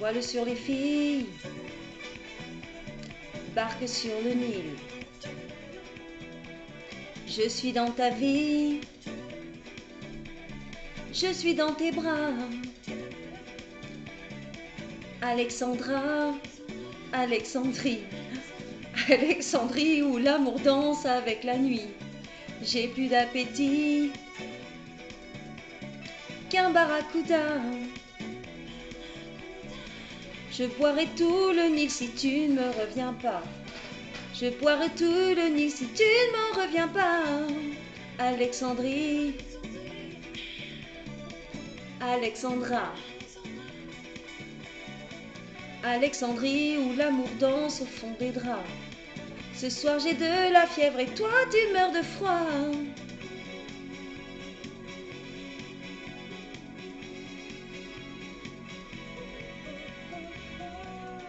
Voile sur les filles, barque sur le Nil. Je suis dans ta vie, je suis dans tes bras. Alexandra, Alexandrie, Alexandrie où l'amour danse avec la nuit. J'ai plus d'appétit qu'un barracuda. Je boirai tout le Nil si tu ne me reviens pas. Je boirai tout le Nil si tu ne m'en reviens pas. Alexandrie, Alexandra. Alexandrie où l'amour danse au fond des draps. Ce soir j'ai de la fièvre et toi tu meurs de froid.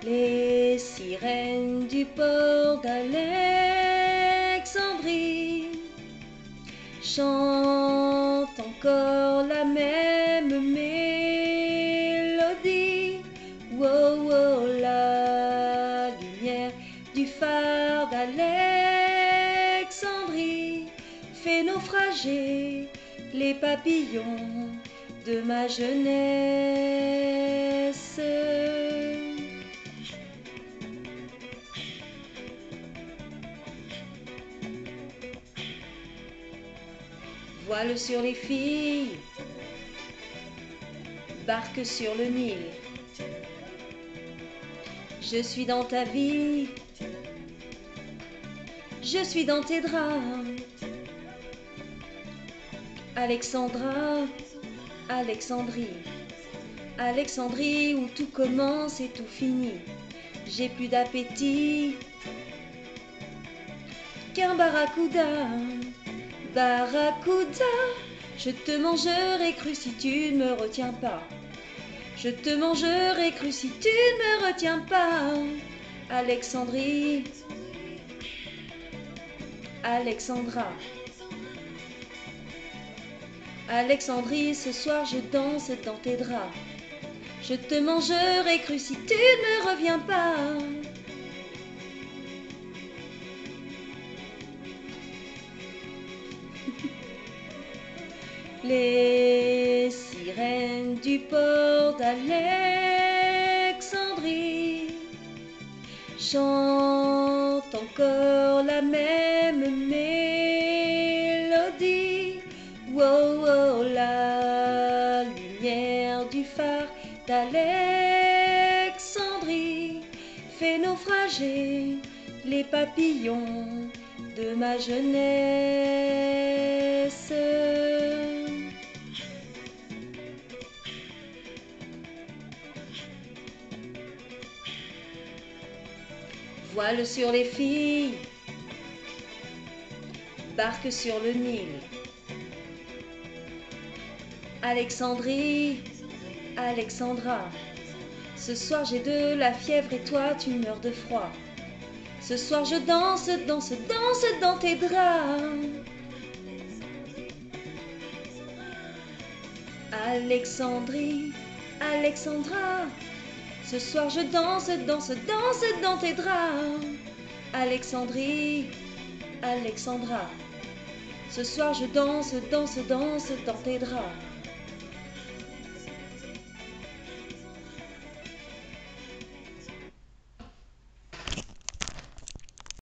Les sirènes du port d'Alexandrie chantent encore la même mélodie. Wow, wow, la lumière du phare d'Alexandrie fait naufrager les papillons de ma jeunesse. Voile sur les filles, barque sur le Nil. Je suis dans ta vie, je suis dans tes draps. Alexandra, Alexandrie, Alexandrie où tout commence et tout finit. J'ai plus d'appétit qu'un barracuda. Barracuda, je te mangerai cru si tu ne me retiens pas. Je te mangerai cru si tu ne me retiens pas. Alexandrie, Alexandra. Alexandrie, ce soir je danse dans tes draps. Je te mangerai cru si tu ne me reviens pas. Les sirènes du port d'Alexandrie chantent encore la même mélodie. Wow, la lumière du phare d'Alexandrie fait naufrager les papillons de ma jeunesse. Voile sur les filles, barque sur le Nil. Alexandrie, Alexandra, ce soir j'ai de la fièvre et toi tu meurs de froid. Ce soir je danse, danse, danse dans tes draps. Alexandrie, Alexandra, ce soir je danse, danse, danse dans tes draps. Alexandrie, Alexandra, ce soir je danse, danse, danse dans tes draps.